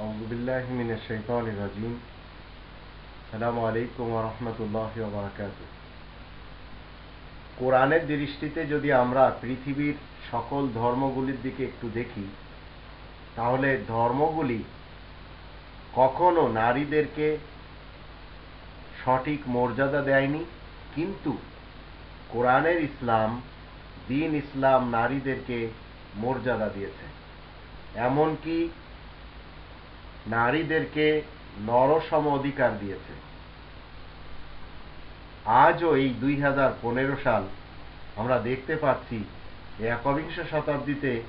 أعوذ بالله من الشيطان الرجيم السلام عليكم ورحمة الله وبركاته কোরআনের দৃষ্টিতে যদি আমরা পৃথিবীর সকল ধর্মগুলির দিকে একটু দেখি তাহলে ধর্মগুলি কখনো নারীদেরকে সঠিক মর্যাদা দেয়নি কিন্তু কোরআনের ইসলাম দিন ইসলাম নারীদেরকে মর্যাদা দিয়েছে এমনকি নারীদেরকে নরসম অধিকার দিয়েছে। আজও এই দুই হাজার পনেরো সাল আমরা দেখতে পাচ্ছি একবিংশ শতাব্দীতে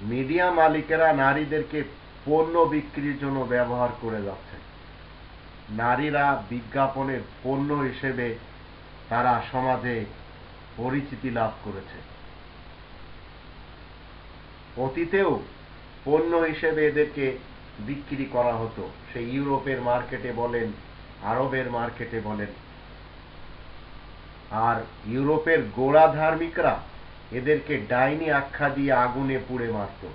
মিডিয়া মালিকেরা নারীদেরকে পণ্য বিক্রির জন্য ব্যবহার করে যাচ্ছে। নারীরা বিজ্ঞাপনের পণ্য হিসেবে তারা সমাজে পরিচিতি লাভ করেছে। অতীতেও পণ্য হিসেবে এদেরকে বিক্রি করা হতো। সেই ইউরোপের মার্কেটে বলেন, আরবের মার্কেটে বলেন। আর ইউরোপের গোড়া ধার্মিকরা এদেরকে ডাইনি আখ্যা দিয়ে আগুনে পুড়ে মারত।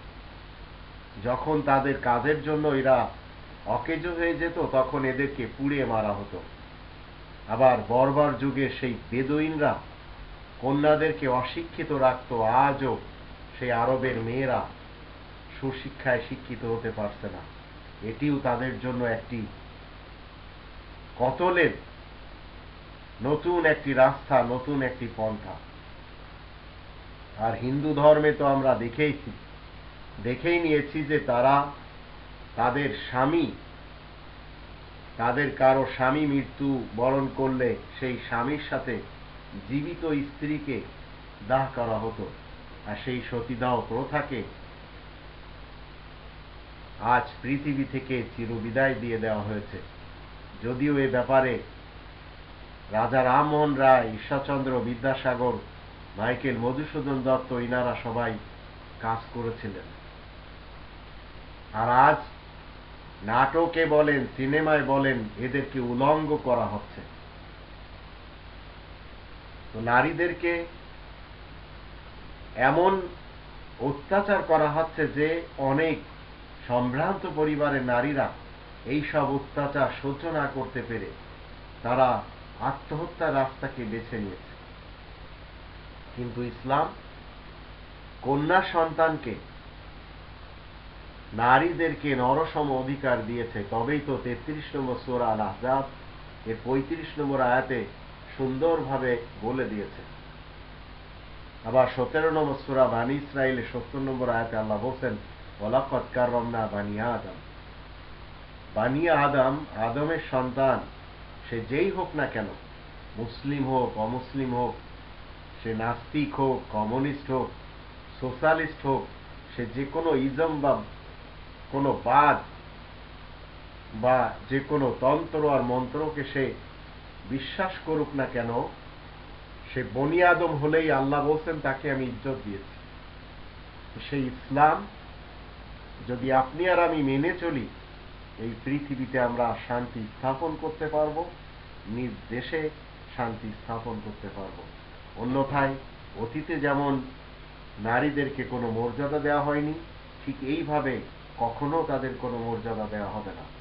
যখন তাদের কাজের জন্য এরা অকেজ হয়ে যেত, তখন এদেরকে পুড়ে মারা হতো। আবার বর্বর যুগে সেই বেদুইনরা কন্যাদেরকে অশিক্ষিত রাখত। আজও সেই আরবের মেয়েরা সুশিক্ষায় শিক্ষিত হতে পারছে না। এটিও তাদের জন্য একটি কতলের নতুন একটি রাস্তা, নতুন একটি পন্থা। আর হিন্দু ধর্মে তো আমরা দেখেইছি, দেখেই নিয়েছি যে তারা তাদের স্বামী, তাদের কারও স্বামী মৃত্যু বরণ করলে সেই স্বামীর সাথে জীবিত স্ত্রীকে দাহ করা হতো। আর সেই সতীদাহ প্রথাকে আজ পৃথিবী থেকে চিরবিদায় দিয়ে দেওয়া হয়েছে। যদিও এ ব্যাপারে রাজা রামমোহন রায়, ঈশ্বরচন্দ্র বিদ্যাসাগর, মাইকেল মধুসূদন দত্ত ইনারা সবাই কাজ করেছিলেন। আর আজ নাটকে বলেন, সিনেমায় বলেন, এদেরকে উলঙ্গ করা হচ্ছে। তো নারীদেরকে এমন অত্যাচার করা হচ্ছে যে অনেক সম্ভ্রান্ত পরিবারের নারীরা এই সব অত্যাচার সহ্য না করতে পেরে তারা আত্মহত্যার রাস্তাকে বেছে নিয়েছে। কিন্তু ইসলাম কন্যা সন্তানকে নারীদেরকে নরসম অধিকার দিয়েছে। তবেই তো তেত্রিশ নম্বর সোরা আল আহজাব এর পঁয়ত্রিশ নম্বর আয়াতে সুন্দরভাবে বলে দিয়েছে। আবার সতেরো নম্বর সুরা বানী ইসরায়েলে সত্তর নম্বর আয়াতে আল্লাহ বলছেন ওলাকত কাররমনা বানিয়া আদম। বানিয়া আদম, আদমের সন্তান, সে যেই হোক না কেন, মুসলিম হোক, অমুসলিম হোক, সে নাস্তিক হোক, কমিউনিস্ট হোক, সোশ্যালিস্ট হোক, সে যে কোনো ইজম বা কোনো বাদ বা যে কোনো তন্ত্র আর মন্ত্রকে সে বিশ্বাস করুক না কেন, সে বনি আদম হলেই আল্লাহ বলছেন, তাকে আমি ইজ্জত দিয়েছি। সেই ইসলাম যদি আপনি আর আমি মেনে চলি, এই পৃথিবীতে আমরা শান্তি স্থাপন করতে পারব, নিজ দেশে শান্তি স্থাপন করতে পারব। অন্যথায় অতীতে যেমন নারীদেরকে কোনো মর্যাদা দেওয়া হয়নি, ঠিক এইভাবে কখনো তাদের কোনো মর্যাদা দেওয়া হবে না।